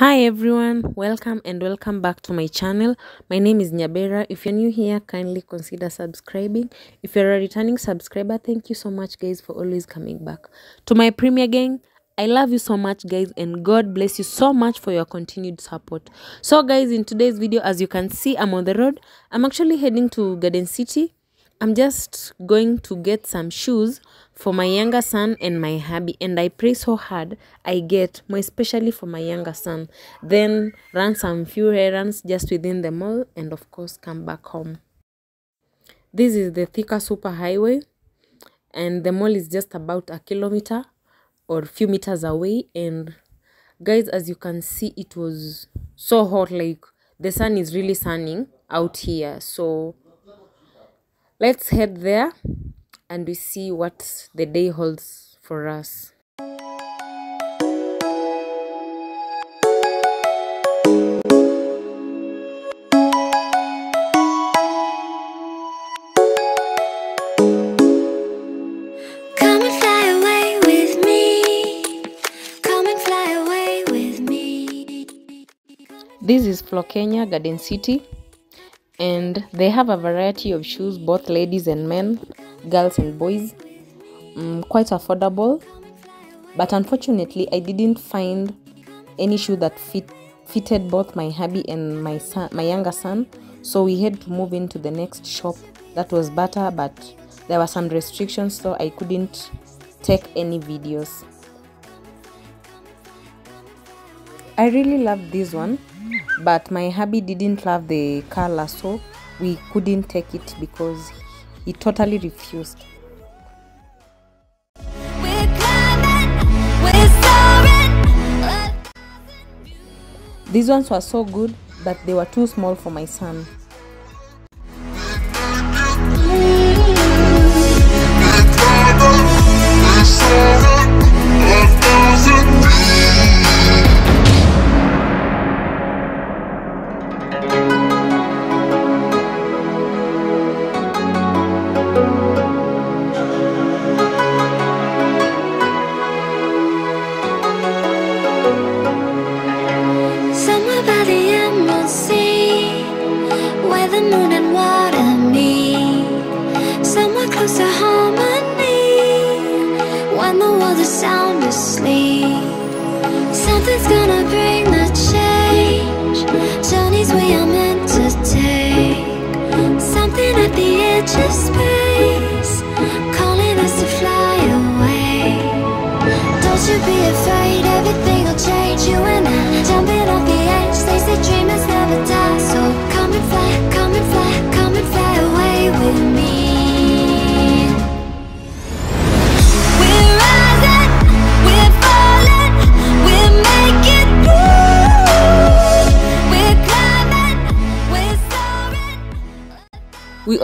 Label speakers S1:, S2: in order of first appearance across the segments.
S1: Hi everyone, welcome and welcome back to my channel. My name is Nyabera. If you're new here, kindly consider subscribing. If you're a returning subscriber, thank you so much guys for always coming back. To my premier gang, I love you so much guys and God bless you so much for your continued support. So guys, in today's video, as you can see, I'm on the road. I'm actually heading to Garden City. I'm just going to get some shoes for my younger son and my hubby and I pray so hard I get more especially for my younger son. Then run some few errands just within the mall and of course come back home. This is the Thika super highway and the mall is just about a kilometer or few meters away. And guys as you can see it was so hot like the sun is really sunning out here. So let's head there and we see what the day holds for us.
S2: Come and fly away with me. Come and fly away with me.
S1: This is Flo Kenya Garden City and they have a variety of shoes both ladies and men, girls and boys. Mm, quite affordable. But unfortunately, I didn't find any shoe that fit fitted both my hubby and my son, my younger son. So we had to move into the next shop that was better, but there were some restrictions, so I couldn't take any videos. I really loved this one, but my hubby didn't love the color, so we couldn't take it because he totally refused.
S2: We're climbing, we're soaring.
S1: These ones were so good, but they were too small for my son.
S2: The moon and. Somewhere close to harmony, when the world is sound asleep. Something's gonna bring the change. Journeys we are meant to take. Something at the edge of space, calling us to fly away. Don't you be afraid, everything will change. You and I jumping off the edge.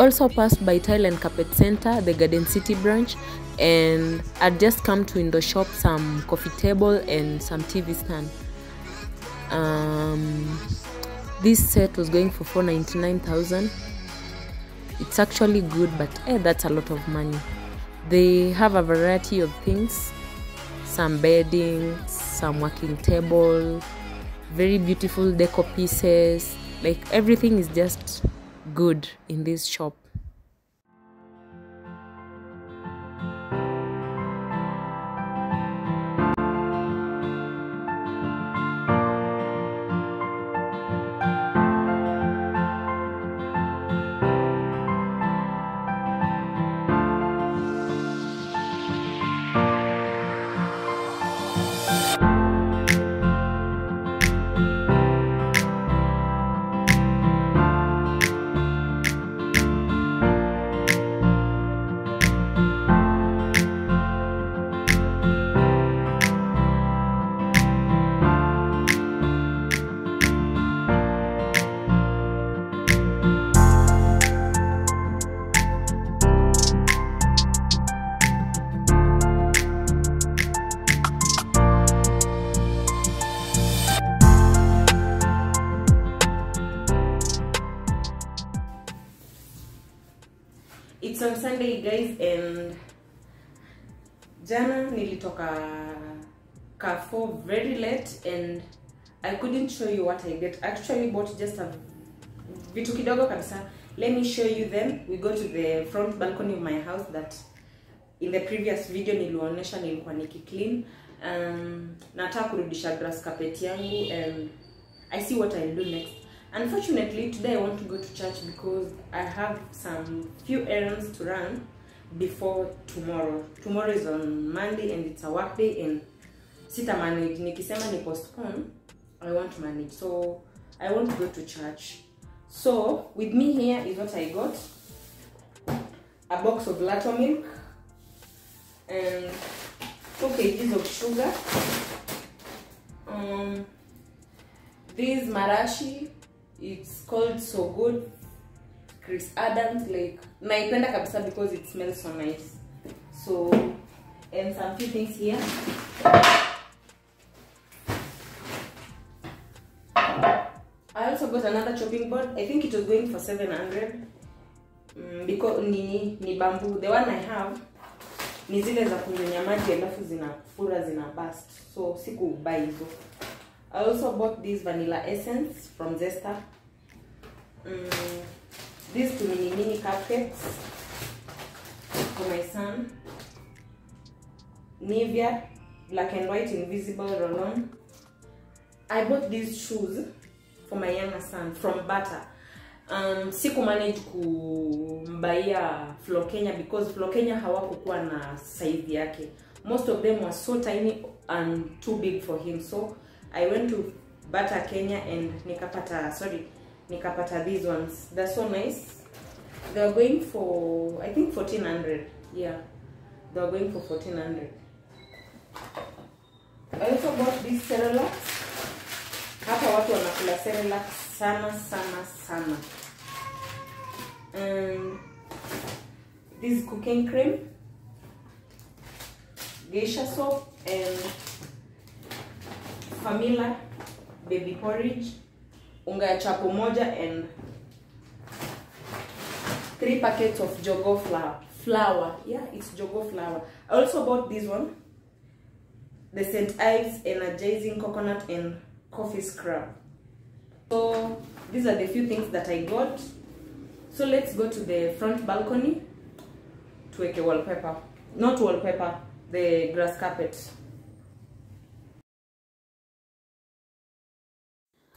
S1: Also passed by Thailand Carpet Center, the Garden City branch, and I'd just come to window shop some coffee table and some TV stand. Um, this set was going for 499,000. It's actually good, but eh, that's a lot of money. They have a variety of things, some bedding, some working table, very beautiful deco pieces. Like everything is just good in this shop. Nilitoka Carrefour very late and i couldn't show you what i get. Actually bought just a vitu kidogo kabisa. Let me show you them. We go to the front balcony of my house that in the previous video nilionyesha nilikuwa nikiclean. Um, nataka kurudisha grass carpet yangu and i see what i'll do next. Unfortunately today i want to go to church because i have some few errands to run before tomorrow. Tomorrow is on monday and it's a work day and sita manage nikisema ni postpone i want to manage. So i want to go to church. So with me here is what i got. A box of lato milk and two kgs of sugar. Um, this marashi it's called so good chris adams like naipenda kabisa because it smells so nice so and some few things here I also got another chopping board. I think it was going for 700 mm, because ni ni bamboo. The one I have ni zile za kunyonya maji alafu zina fura zina bust, so sikubuy hizo. I also bought this vanilla essence from Zesta. Mm, these mini mini cupcakes for my son. Nivea black and white invisible roll-on. I bought these shoes for my younger son from Bata. Um, siku manage kumbaia Flo Kenya because Flo Kenya hawakukuwa na size yake. Most of them were so tiny and too big for him. So I went to Bata Kenya and nikapata sorry, nikapata these ones. They're so nice. They were going for I think 1400. Yeah. They were going for 1400. I also bought this Cerelac hapa watu wanakula Cerelac sana sana sana and this cooking cream geisha soap and famila baby porridge unga ya chapo moja and three packets of Jogoo flour flour. Yeah it's Jogoo flour. I also bought this one. The st ives energizing coconut and coffee scrub. So these are the few things that i got. So let's go to the front balcony. To a wallpaper. Not wallpaper the grass carpet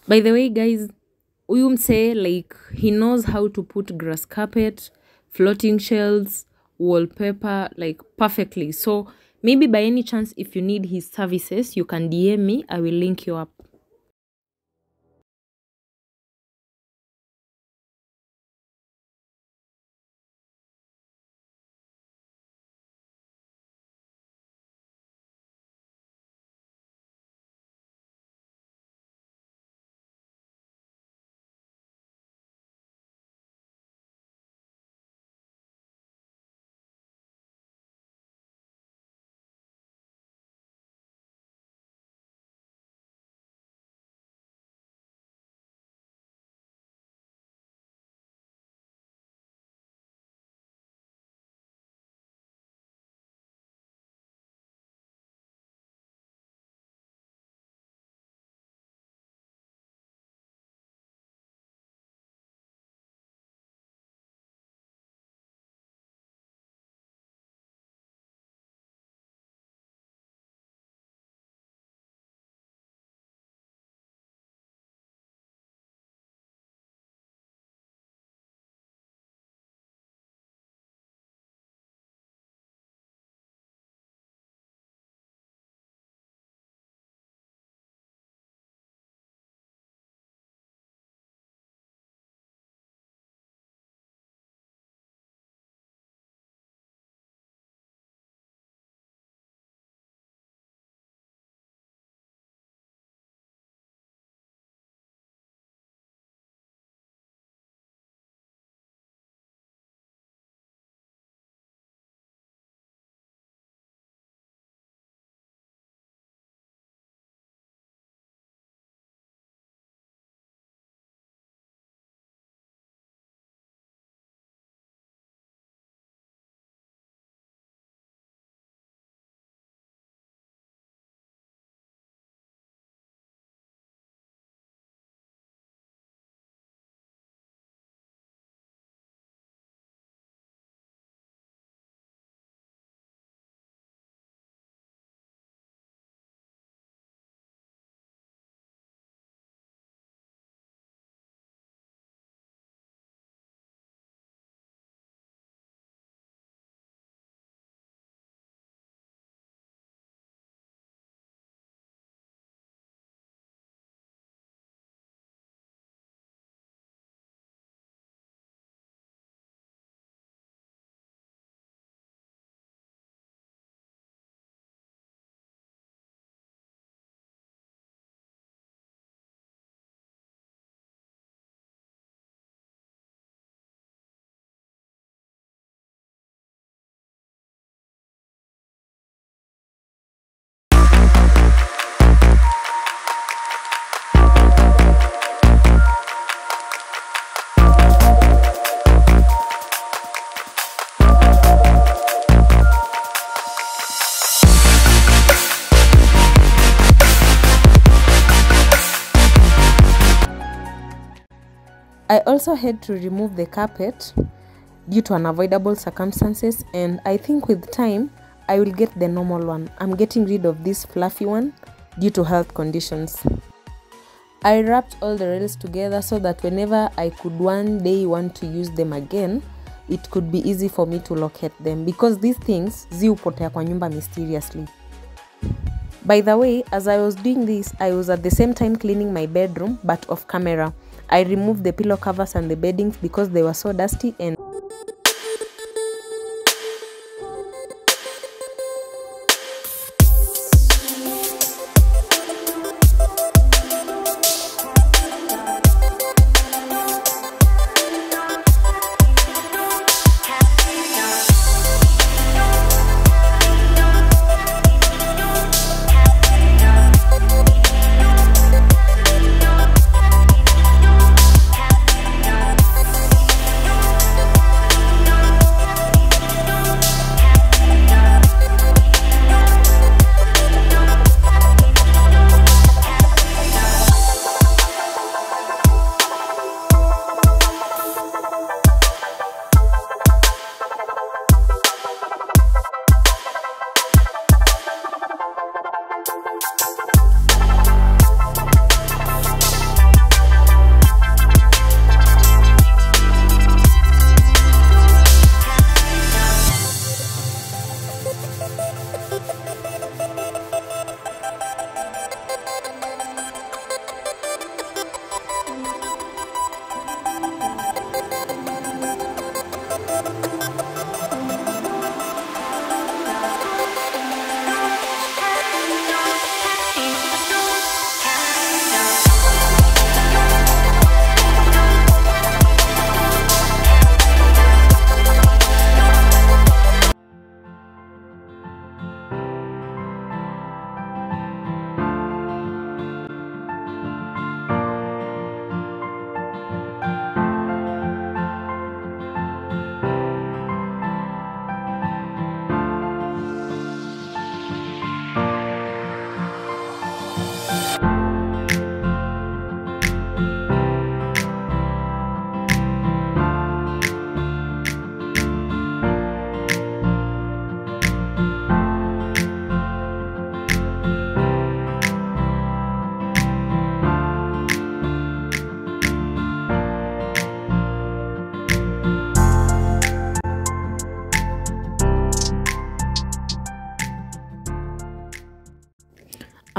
S3: by the way guys huyu msee like he knows how to put grass carpet floating shells wallpaper like perfectly. So maybe by any chance if you need his services you can dm me. I will link you up
S1: also had to remove the carpet due to unavoidable circumstances, and I think with time I will get the normal one. I'm getting rid of this fluffy one due to health conditions. I wrapped all the rails together so that whenever I could one day want to use them again, it could be easy for me to locate them because these things ziupotea kwa nyumba mysteriously. By the way, as I was doing this, I was at the same time cleaning my bedroom but off camera. I removed the pillow covers and the beddings because they were so dusty and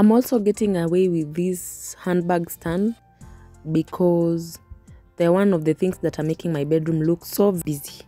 S1: I'm also getting away with this handbag stand because they're one of the things that are making my bedroom look so busy.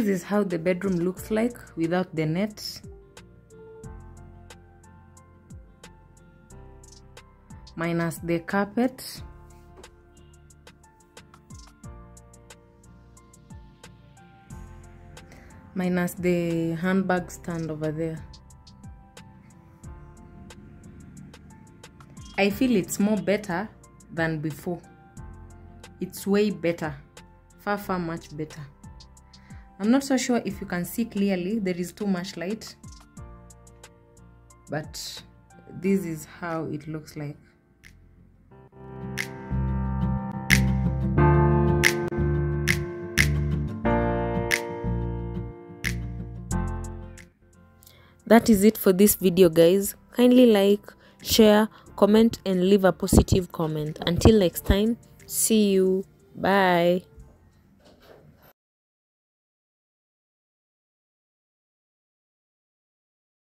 S1: This is how the bedroom looks like without the net. Minus the carpet. Minus the handbag stand over there. I feel it's more better than before. It's way better. Far, far much better. I'm not so sure if you can see clearly, there is too much light. But this is how it looks like. That is it for this video guys. Kindly like, share, comment and leave a positive comment. Until next time, see you. Bye.